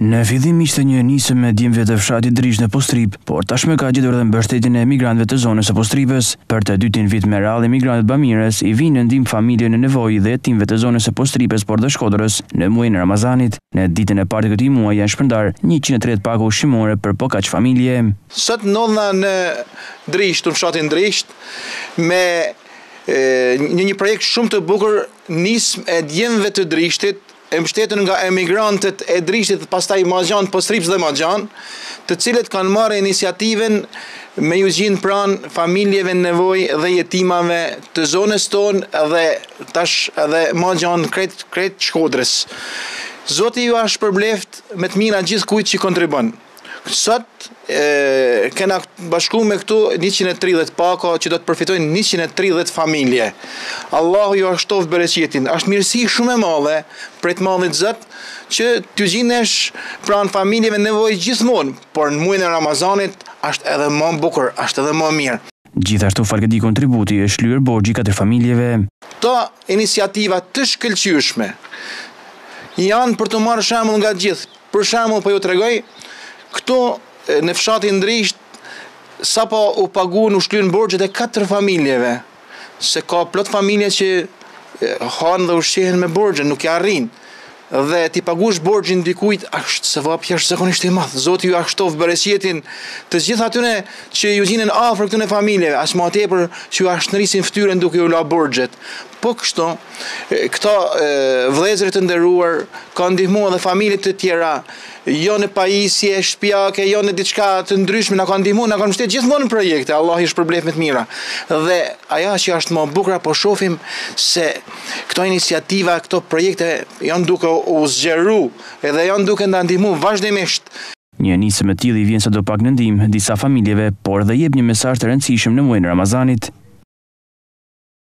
Në fillim ishte një nismë e djemve të fshatit Drisht në Postripë, por tashmë ka gjetur dhe mbështetjen e emigrantëve të zonës së Postripës. Për të dytin vit me radhë emigrantët bamirës i vijnë në ndihmë familjeve në nevojë dhe jetimëve të zonës së Postripës por dhe Shkodrës në muajin e Ramazanit. Në ditën e parë të këtij muaji janë shpërndarë njëqind e tridhjetë pako ushqimore për po kaq familje. Sot ndodhna në Drisht, në fshatin Drisht, me një projekt shumë të bukur nismë e djemve të Drishtit, e mbështetun nga emigrantët e Drishtit pastaj ma gjan Postripës dhe ma gjan, të cilët kanë marrë iniciativën me ju gjinë pranë familjeve në nevojë dhe jetimave të zonës tonë dhe tash edhe ma gjan krejt krejt Shkodrës. Zoti jua shpërbleftë me të mira gjithkujt që kontribon. Sot kena bashku me këtu 130 pako që do të përfitojnë 130 familje. Allahu jua shtoftë bereqetin. Ashtë mirësi shumë e madhe prej të madhit Zot që t'u gjinesh pranë familjeve në nevojë gjithmonë, por në mujnë e Ramazanit ashtë edhe ma bukur, ashtë edhe ma mirë. Gjithashtu falë këtij kontributi është shlyer borxhi i katër familjeve. Këto iniciativa të shkëlqyeshme janë për t'u marrë shembull nga të gjithë. Për shembull po ju tregoj këtu në fshatin Drisht sapo u pagun u shlyen borxhet e katër familjeve se ka plot familje që hanë dhe ushqehen me borxhe, nuk ja arrijnë. Dhe t'i pagush borxhin dikujt asht sevap jashtëzakonisht i madh. Zoti jua shtoftë bereqetin të gjithë atyre që ju gjinen afër këtyre familjeve, aq ma tepër që jua shndrisin ftyren duke ju la borxhet. Po kështu, këta vëllezërit të nderuar ka ndihmu edhe familje të tjera, jo në pajisje shpiake, jo në diçka të ndryshme, na ka ndihmu, na ka mështet gjithmonë në projekte, Allahu i shpërbleftë me të mira. Dhe aja që asht ma bukra po shofim se Këto iniciativa, këto projekte janë duke u zgjeru edhe janë duke na ndihmu vazhdimisht. Një nismë e tillë i vjen sadopak në ndihmë disa familjeve, por edhe jep një mesazh të rëndësishëm në muajin e Ramazanit.